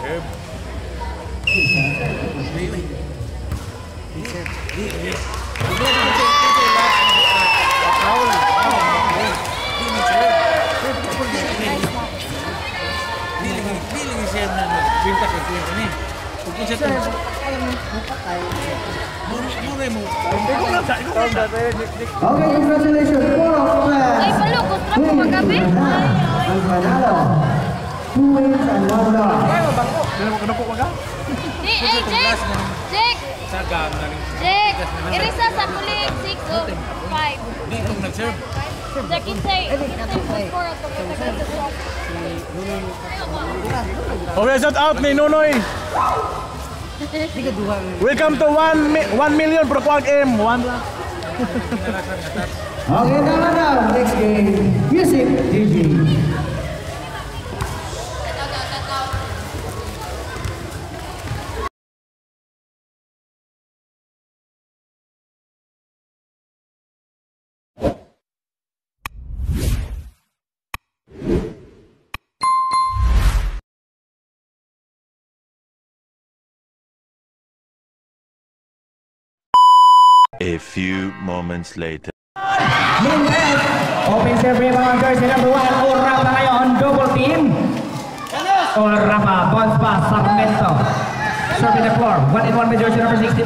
Serve. Serve na nagbinta kay Kuya kani. Kung kung siya to, mura mo. Okay, congratulations. Four of Ay, palo, kontra mo magabi. Ang panalo. Two wins and one loss. Di, ay, Jake! Jake! Na! Irisa sa kulit, 6 o 5. Di itong nag-serve. Jake, shop. Okay, shout out ni Nunoy. Welcome to 1 mi 1 million per quad M. One lang. Okay, now, now, next game. Music DJ. A few moments later. Mintes. Open serve rebound jersey number one. Oh, Urapa ngayon. Double team. Oh, Urapa. Bounce pass. Sarmento. Serving the floor. One in one with jersey number 69.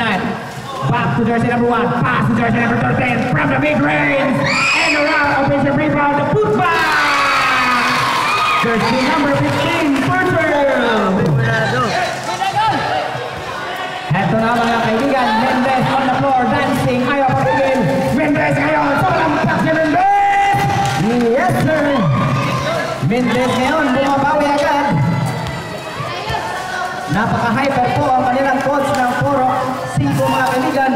Back to jersey number one. Pass to jersey number 13. From the big range. And around. Open serve rebound. The put. Jersey number 15. Bertrand. Heto na mga kaibigan, Mendez on the floor, dancing, ayaw papigil. Mendez ngayon, sumalampak si Mendez! Yes, sir! Mendez ngayon, bumabawi agad. Napaka-hyper po ang kanilang coach ng Poro. Cinco mga kaibigan,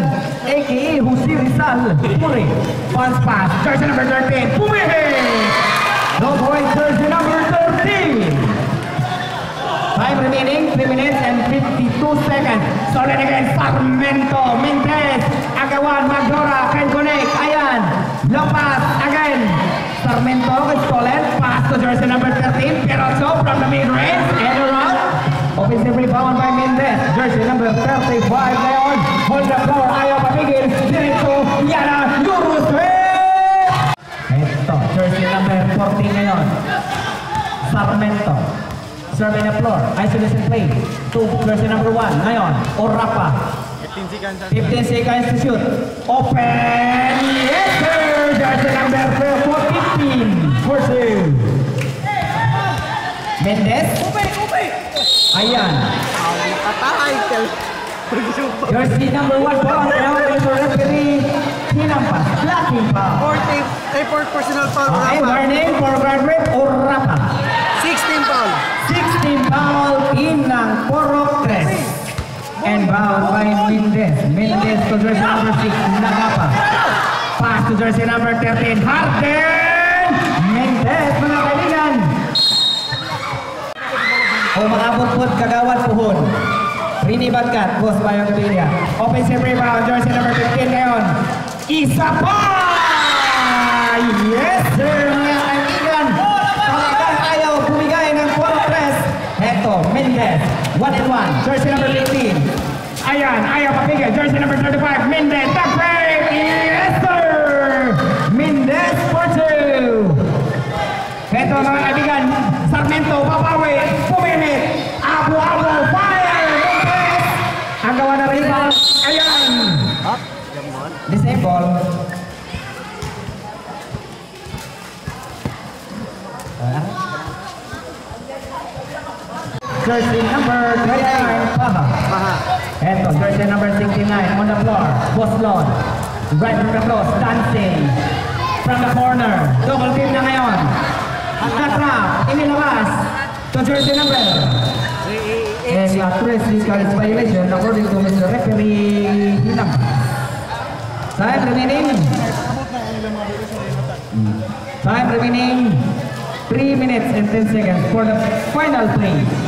a.k.a. Rizal. Puri, bounce pass, jersey number 13, pumihi! No point, number 13. Time remaining 3 minutes and 52 seconds. Solid again, Sarmento, Mendez, Agawan, Magdora, can connect, Ayan, Lopez, again. Sarmento with stolen, pass to jersey number 13, Peroso from the mid-range, and around. Offensive rebound by Mendez, jersey number 35 ngayon. Hold the floor, ayaw papigil, diretso, Yana, Yurus, Ito, jersey number 14 ngayon. Sarmento. Serving the floor. Isolation play. To jersey number one. Ngayon, Orapa. 15 seconds to shoot. Open. Yes, sir. Jersey number 15. For two. Mendez. Ayan. Jersey number one po. Ang tinawag ng referee. Hinampas. Blocking foul. 40, ay, for personal foul. Okay, warning for guard rip. Orapa. 16 foul. 16 foul in ng Porok 3. And foul by Mendez. Mendez to jersey number 6, Nagapa. Pass to jersey number 13, Harden! Mendez, mga kaibigan. O maabot po kagawad puhon. Rini Bagkat, Boss Bayang Pilia. Offensive rebound, jersey number 15 ngayon. Isa pa! Yes, sir, mga kaibigan. Talagang ayaw bumigay ng Polo Press. Heto, Mendez. One and one. Jersey number 15. Ayan, ayaw papigil. Jersey number 35. Mendez. The break. Yes, sir. Mendez for two. Heto, mga kaibigan. Sarmento, papawi. Pumimit. Abo-abo. Fire. Mendez. Ang gawa na rebound. Ayan. Disable. Jersey number 29, Paha. Eto, jersey number 69 on the floor. Boslon. Right from the close, dancing. From the corner. Double team na ngayon. Ang katrap, inilabas. Jersey number. And uh, Chris Discard's violation according to Mr. Referee Hinam. Time remaining. Time remaining 3 minutes and 10 seconds for the final play.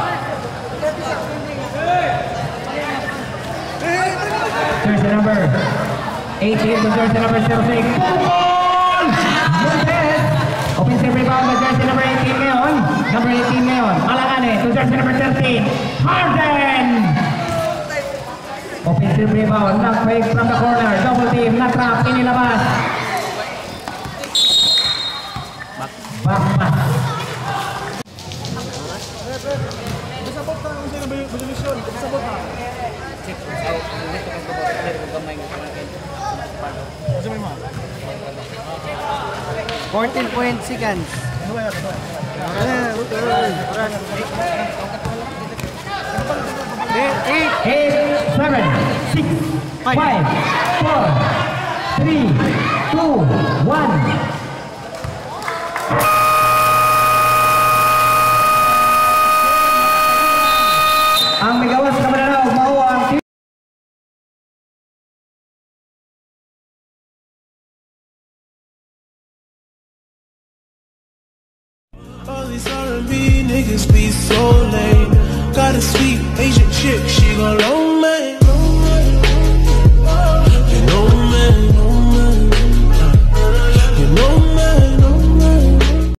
Jersey number 18 to jersey number 06. Ball! Montes! Offensive rebound by jersey number 18 ngayon. Number 18 ngayon. Malangane to jersey number 13. Harden! Offensive rebound. Nag-fake from the corner. Double team. Na-trap. Inilabas. 14 point seconds. Yan? Eight. Eight, seven, six, five, four, three, two, one. Ang Megawas na niggas be so lame. Got a sweet Asian chick,